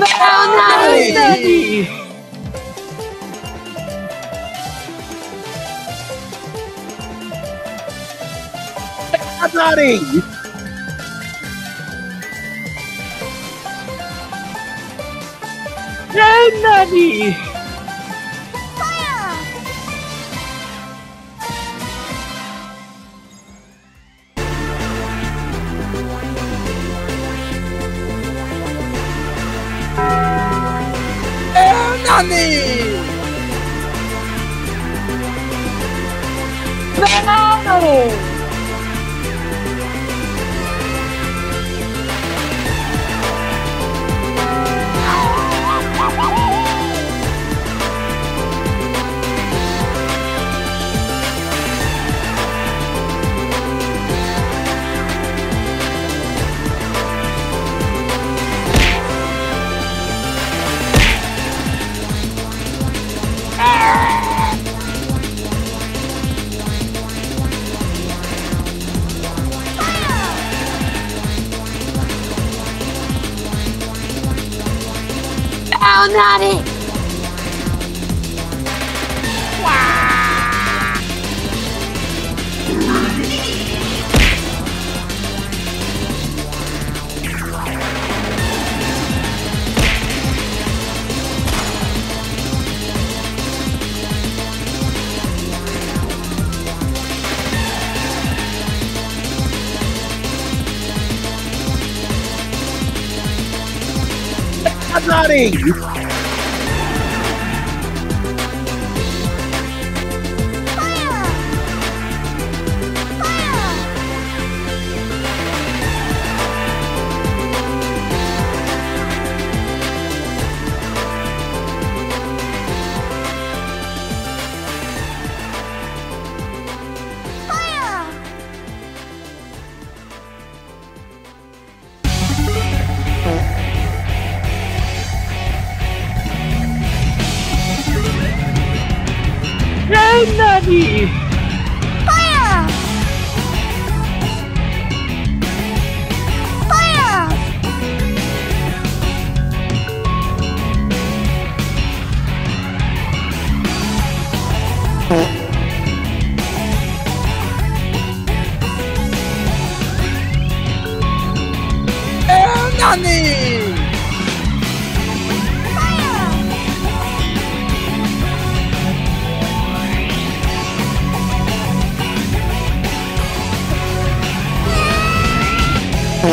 Leonardo Study! Leonardo Study! Nani! money! No! You. 哇！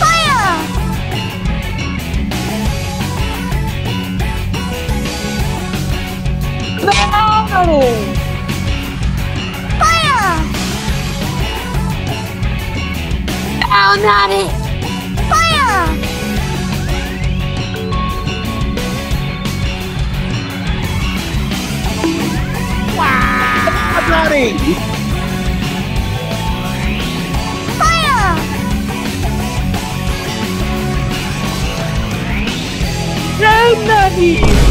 哎呀！妈的！I'm at it! Fire! Wow! Daddy! Fire! No, not it!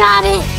got it.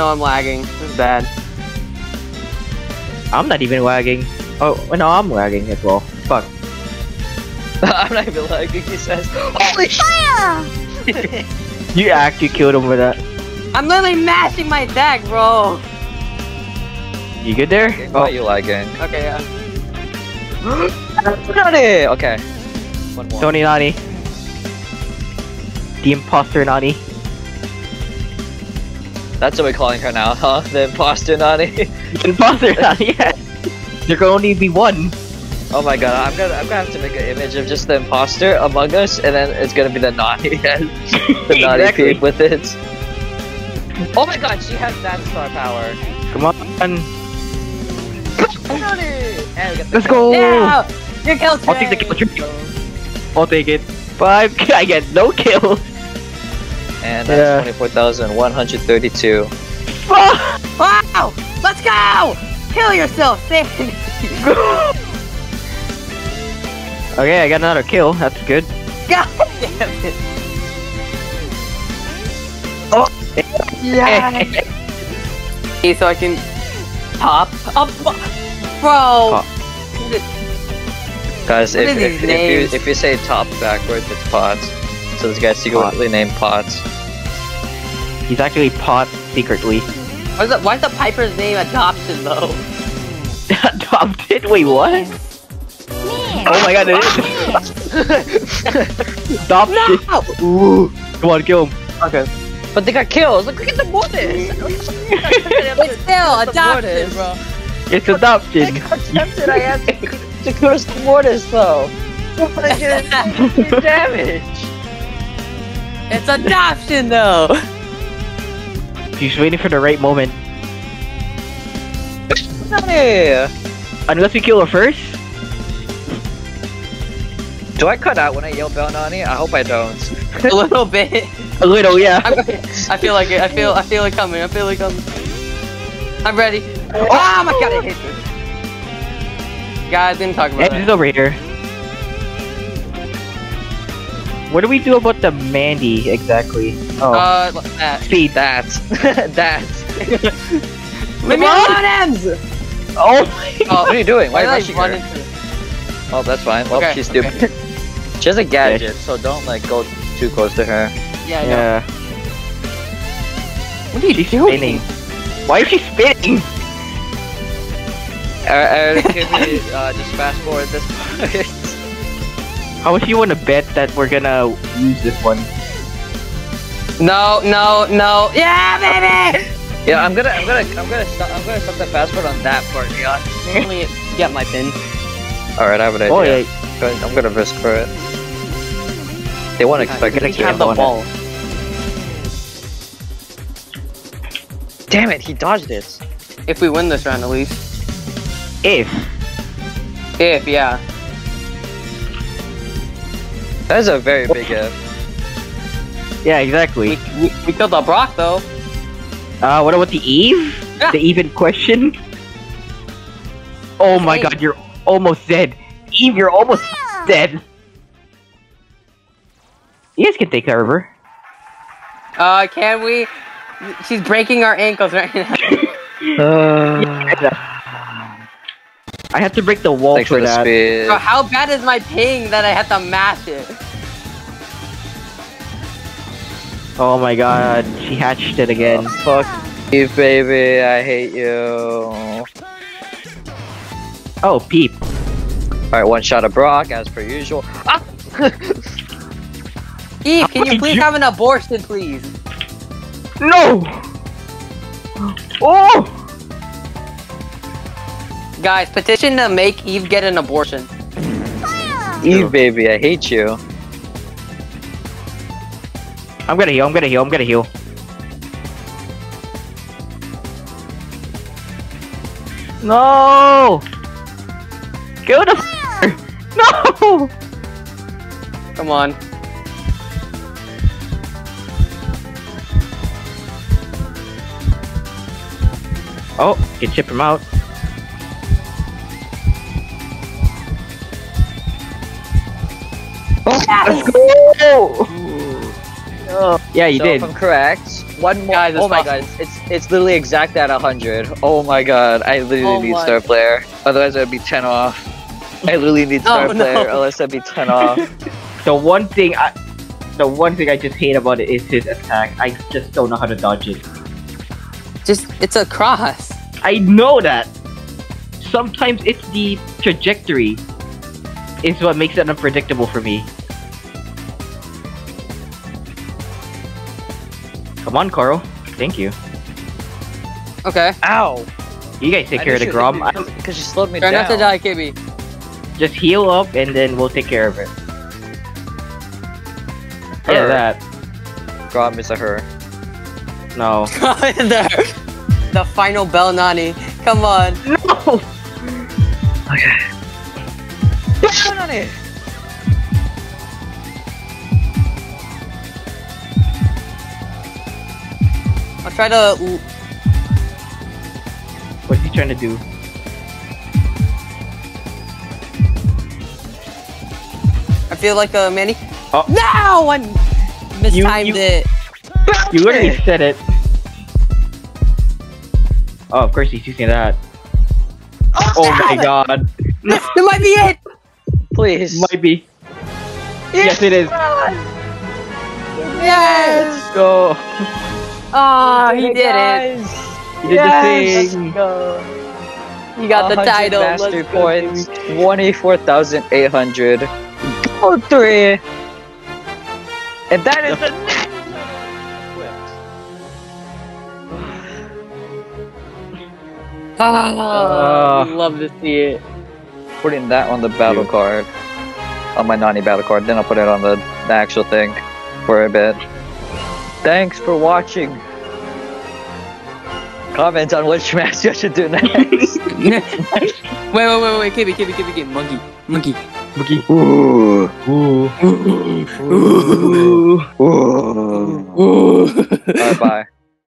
No, I'm lagging. This is bad. I'm not even lagging. Oh, no, I'm lagging as well. Fuck. I'm not even lagging, he says. Holy fire! You actually killed him with that. I'm literally mashing my deck, bro. You good there? Are Oh, you lagging? Okay, yeah. Got it! Okay. One more. Tony Nani. The imposter Nani. That's what we're calling her now, huh? The imposter Nani. The imposter Nani, yes. There can only be one. oh my god, I'm gonna I'm gonna have to make an image of just the imposter among us, and then it's gonna be the Nani, the Nani Exactly. peep with it. Oh my god, she has that star power. Come on. Nani! And we get the Let's go. Yeah! Your kill I'll take the kill. I'll take it. Five. I get no kill. And Yeah. that's 24,132. Fuck. Wow! Let's go! Kill yourself, Sandy! Okay, I got another kill. That's good. God damn it! Oh. Yeah! okay, so I can pop up, bro. Pop. Guys, What if, are these if, if, names? you, if you say top backwards, it's pots. So this guy's secretly named Pots. He's actually pot secretly. Why's the, why's the Piper's name adoption though? Adopted? Wait, what? Oh my god, it is! Adopted! No! Ooh. Come on, kill him. Okay. But they got kills. Look, look at the Mortis. It's still adopted, bro. It's I adoption. got tempted. I had to, to curse the Mortis though. I did damage. It's adoption, though. She's waiting for the right moment. Nani? Unless we kill her first. Do I cut out when I yell Bell Nani? I hope I don't. A little bit. A little, yeah. I'm, I feel like it. I feel. I feel it coming. I feel it coming. I'm ready. Oh my god! I hit you. Guys, didn't talk about Edge it. is over here. What do we do about the Mandy exactly? Oh, Uh, like that. speed. That. that. Leave me alone, Emz. Oh my Oh, What are you doing? Why are you did rushing I her? into- Oh, that's fine. Well, Okay, she's okay. stupid. she has a gadget, so don't like go too close to her. Yeah, yeah. Yeah. What are you She's doing? spinning. Why is she spinning? Alright, can we uh, just fast forward this part? How much you want to bet that we're gonna use this one? No, no, no. Yeah, baby. yeah, I'm gonna, I'm gonna, I'm gonna stop, I'm gonna stop the fast forward on that part. Yeah. Let me get my pin. All right, I have an idea. Oh yeah. I'm gonna risk for it. They won't expect gonna it You have the ball. Damn it, he dodged it. If we win this round, at least. If If yeah. That is a very big if. yeah, exactly. we, we killed the Brock though. Uh, what about the Eve? Yeah. The in question? Oh my Hey. god, you're almost dead. Eve, you're almost dead. You guys can take care of her. Uh, can we? She's breaking our ankles right now. Uh, I have to break the wall thanks for for the that. speed. Bro, how bad is my ping that I have to mash it? Oh my god, she hatched it again. Fuck you, baby. I hate you. Oh, peep. Alright, one shot of Brock, as per usual. Ah! Eve, can you please you- have an abortion, please? No! Oh! Guys, petition to make Eve get an abortion. Eve, baby, I hate you. I'm gonna heal, I'm gonna heal, I'm gonna heal. No! Kill the f- No! Come on. Oh, can chip him out. Let's go! Oh, yeah, you so did. if I'm correct, one more. Guys, oh my possible. god, it's it's literally exact at 100. Oh my god, I literally Oh need my- star player. Otherwise, I'd be 10 off. I literally need star Oh, no. player, otherwise I'd be 10 off. The one thing I, the one thing I just hate about it is his attack. I just don't know how to dodge it. Just, it's a cross. I know that. Sometimes it's the trajectory is what makes it unpredictable for me. Come on, Carl. Thank you. Okay. Ow! You guys take care of the Grom. I- Because she slowed me Try down. not to die, KB. Just heal up and then we'll take care of it. Yeah, that. Grom is a her. No. the, the final bell nani. Come on. No! I'll try to. What's he trying to do? I feel like a Manny. Oh. No! I mistimed you- it. You already said it. Oh, of course he's using that. Oh my god. No, That might be it! Please. might be. Yes, it is. Yes! Let's go. Oh, oh, he did, he did it. He did yes. the thing. Got the oh, title. Let's points. 184,800. Go three. And that is the Ah, oh, uh, love to see it. Putting that on the battle card, on my Nani battle card, then I'll put it on the, the actual thing for a bit. Thanks for watching. Comment on which match I should do next. wait, wait, wait, wait, Kibby, Kibby, Kibby, Kibby, monkey, monkey. Ooh. Ooh. Ooh. Ooh. Bye bye.